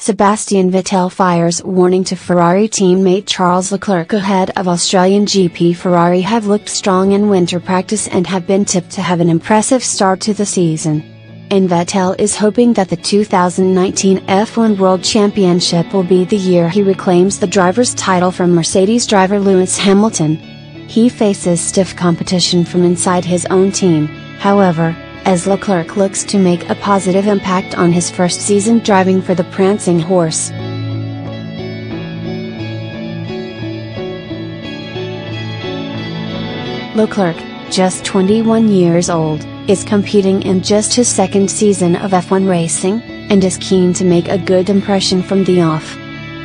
Sebastian Vettel fires warning to Ferrari teammate Charles Leclerc ahead of Australian GP Ferrari have looked strong in winter practice and have been tipped to have an impressive start to the season. And Vettel is hoping that the 2019 F1 World Championship will be the year he reclaims the driver's title from Mercedes driver Lewis Hamilton. He faces stiff competition from inside his own team, however, as Leclerc looks to make a positive impact on his first season driving for the prancing horse. Leclerc, just 21 years old, is competing in just his second season of F1 racing, and is keen to make a good impression from the off.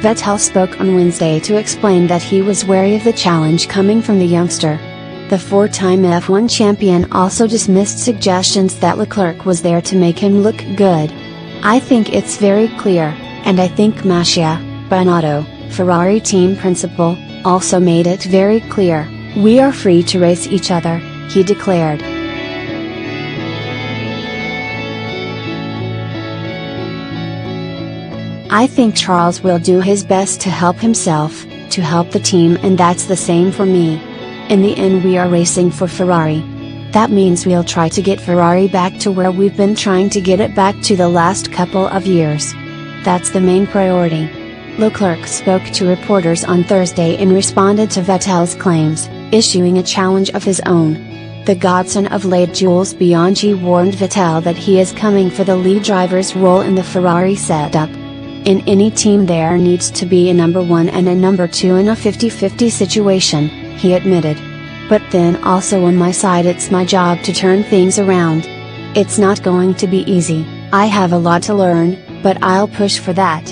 Vettel spoke on Wednesday to explain that he was wary of the challenge coming from the youngster. The four time F1 champion also dismissed suggestions that Leclerc was there to make him look good. I think it's very clear, and I think Mattia, Binotto, Ferrari team principal, also made it very clear we are free to race each other, he declared. I think Charles will do his best to help himself, to help the team, and that's the same for me. In the end, we are racing for Ferrari. That means we'll try to get Ferrari back to where we've been trying to get it back to the last couple of years. That's the main priority. Leclerc spoke to reporters on Thursday and responded to Vettel's claims, issuing a challenge of his own. The godson of late Jules Bianchi warned Vettel that he is coming for the lead driver's role in the Ferrari setup. In any team there needs to be a number one and a number two in a 50-50 situation, he admitted. But then also on my side it's my job to turn things around. It's not going to be easy, I have a lot to learn, but I'll push for that.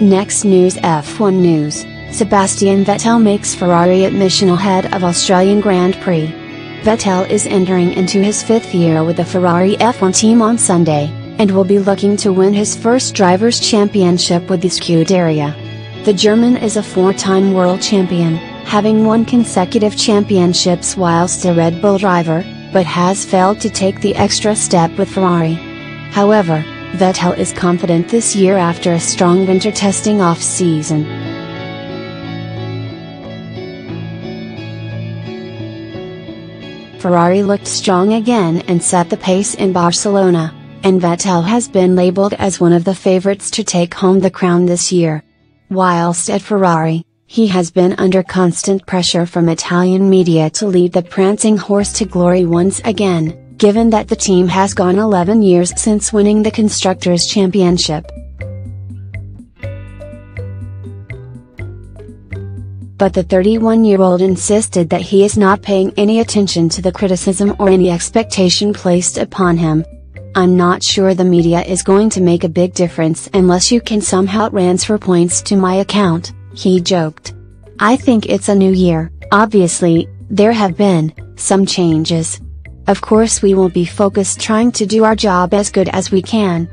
Next news F1 News Sebastian Vettel makes Ferrari admission ahead of Australian Grand Prix. Vettel is entering into his fifth year with the Ferrari F1 team on Sunday, and will be looking to win his first Drivers' Championship with the Scuderia. The German is a four-time world champion, having won consecutive championships whilst a Red Bull driver, but has failed to take the extra step with Ferrari. However, Vettel is confident this year after a strong winter testing off-season. Ferrari looked strong again and set the pace in Barcelona, and Vettel has been labeled as one of the favorites to take home the crown this year. Whilst at Ferrari, he has been under constant pressure from Italian media to lead the prancing horse to glory once again, given that the team has gone 11 years since winning the Constructors' Championship. but the 31 year old insisted that he is not paying any attention to the criticism or any expectation placed upon him. I'm not sure the media is going to make a big difference unless you can somehow transfer points to my account, he joked. I think it's a new year, obviously, there have been some changes. Of course, we will be focused trying to do our job as good as we can,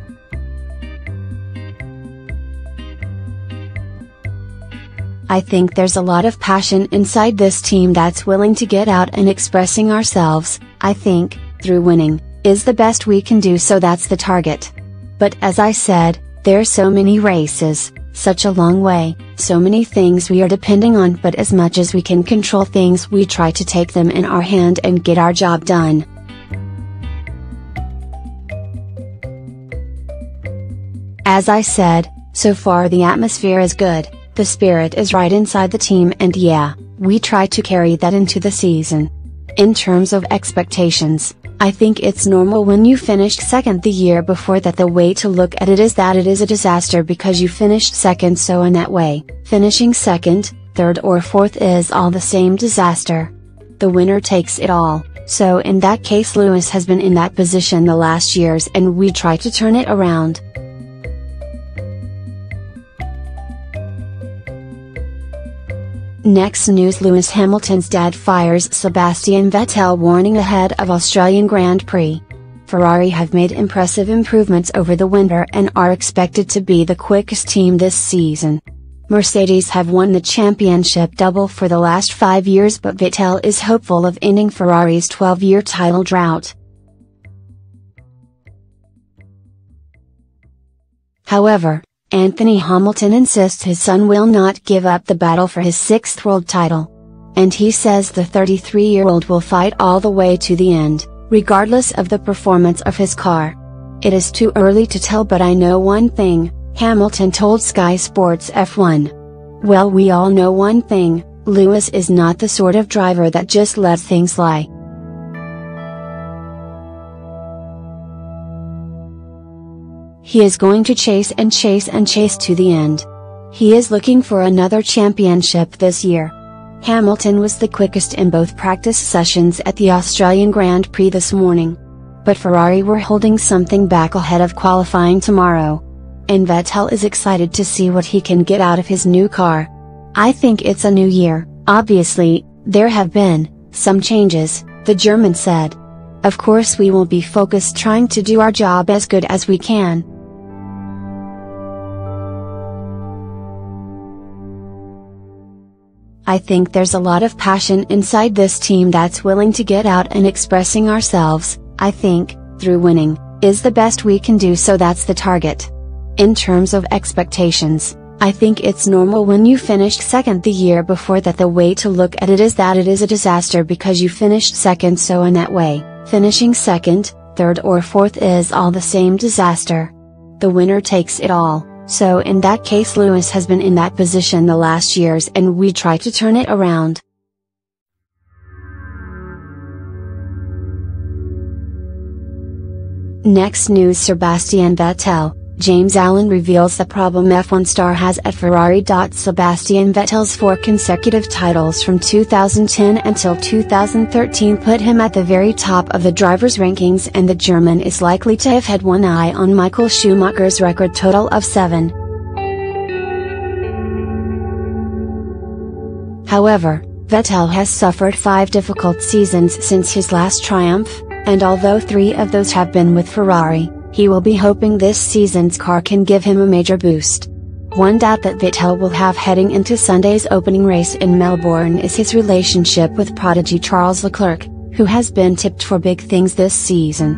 I think there's a lot of passion inside this team that's willing to get out and expressing ourselves, I think, through winning, is the best we can do so that's the target. But as I said, there's so many races, such a long way, so many things we are depending on but as much as we can control things we try to take them in our hand and get our job done. As I said, so far the atmosphere is good. The spirit is right inside the team and yeah, we try to carry that into the season. In terms of expectations, I think it's normal when you finished second the year before that the way to look at it is that it is a disaster because you finished second so in that way, finishing second, third or fourth is all the same disaster. The winner takes it all, so in that case Lewis has been in that position the last years and we try to turn it around. Next news Lewis Hamilton's dad fires Sebastian Vettel warning ahead of Australian Grand Prix. Ferrari have made impressive improvements over the winter and are expected to be the quickest team this season. Mercedes have won the championship double for the last five years but Vettel is hopeful of ending Ferrari's 12-year title drought. However, Anthony Hamilton insists his son will not give up the battle for his sixth world title. And he says the 33-year-old will fight all the way to the end, regardless of the performance of his car. It is too early to tell but I know one thing, Hamilton told Sky Sports F1. Well we all know one thing, Lewis is not the sort of driver that just lets things lie. He is going to chase and chase and chase to the end. He is looking for another championship this year. Hamilton was the quickest in both practice sessions at the Australian Grand Prix this morning. But Ferrari were holding something back ahead of qualifying tomorrow and Vettel is excited to see what he can get out of his new car. I think it's a new year, obviously, there have been some changes, the German said. Of course we will be focused trying to do our job as good as we can. I think there's a lot of passion inside this team that's willing to get out and expressing ourselves, I think, through winning, is the best we can do so that's the target. In terms of expectations, I think it's normal when you finished second the year before that the way to look at it is that it is a disaster because you finished second so in that way, finishing second, third or fourth is all the same disaster. The winner takes it all, so in that case Lewis has been in that position the last years and we try to turn it around. Next news Sebastian Vettel, James Allen reveals the problem F1 star has at Ferrari. Sebastian Vettel's four consecutive titles from 2010 until 2013 put him at the very top of the drivers' rankings and the German is likely to have had one eye on Michael Schumacher's record total of seven. However, Vettel has suffered five difficult seasons since his last triumph, and although three of those have been with Ferrari, he will be hoping this season's car can give him a major boost. One doubt that Vettel will have heading into Sunday's opening race in Melbourne is his relationship with prodigy Charles Leclerc, who has been tipped for big things this season.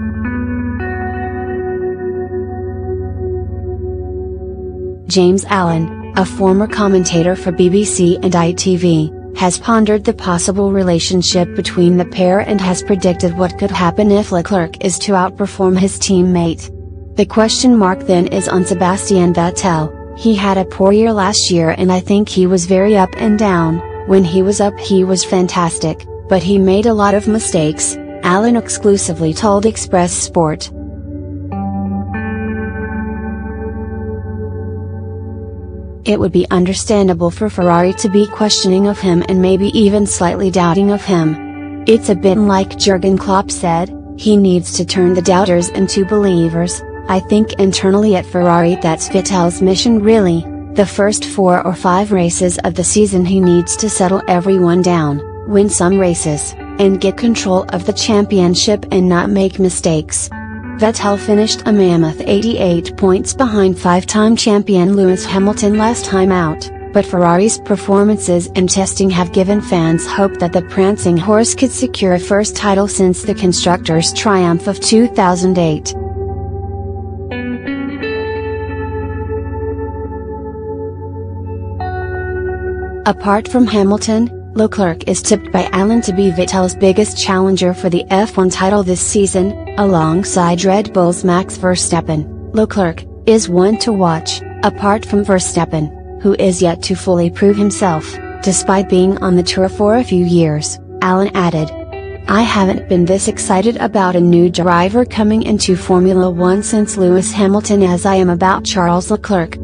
James Allen, a former commentator for BBC and ITV, has pondered the possible relationship between the pair and has predicted what could happen if Leclerc is to outperform his teammate. The question mark then is on Sebastian Vettel, he had a poor year last year and I think he was very up and down, when he was up he was fantastic, but he made a lot of mistakes, Allen exclusively told Express Sport. It would be understandable for Ferrari to be questioning of him and maybe even slightly doubting of him. It's a bit like Jurgen Klopp said, he needs to turn the doubters into believers, I think internally at Ferrari that's Vettel's mission really, the first four or five races of the season he needs to settle everyone down, win some races, and get control of the championship and not make mistakes. Vettel finished a mammoth 88 points behind five-time champion Lewis Hamilton last time out, but Ferrari's performances and testing have given fans hope that the prancing horse could secure a first title since the Constructors' triumph of 2008. Apart from Hamilton, Leclerc is tipped by Allen to be Vettel's biggest challenger for the F1 title this season, alongside Red Bull's Max Verstappen. Leclerc is one to watch, apart from Verstappen, who is yet to fully prove himself, despite being on the tour for a few years, Allen added. I haven't been this excited about a new driver coming into Formula One since Lewis Hamilton as I am about Charles Leclerc.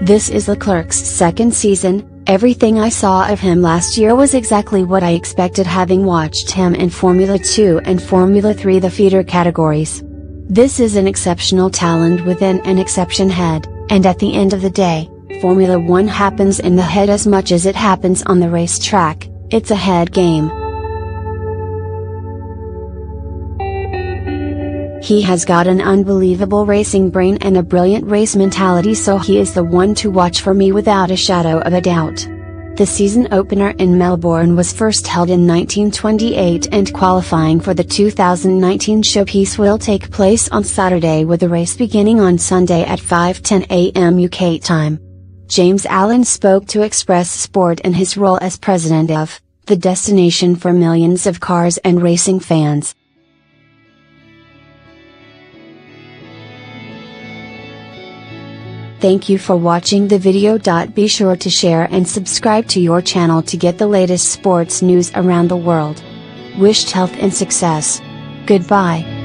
This is Leclerc's second season, everything I saw of him last year was exactly what I expected having watched him in Formula 2 and Formula 3 the feeder categories. This is an exceptional talent within an exception head, and at the end of the day, Formula 1 happens in the head as much as it happens on the racetrack, it's a head game. He has got an unbelievable racing brain and a brilliant race mentality so he is the one to watch for me without a shadow of a doubt. The season opener in Melbourne was first held in 1928 and qualifying for the 2019 showpiece will take place on Saturday with the race beginning on Sunday at 5:10 a.m. UK time. James Allen spoke to Express Sport in his role as president of the destination for millions of cars and racing fans. Thank you for watching the video. Be sure to share and subscribe to your channel to get the latest sports news around the world. Wished health and success. Goodbye.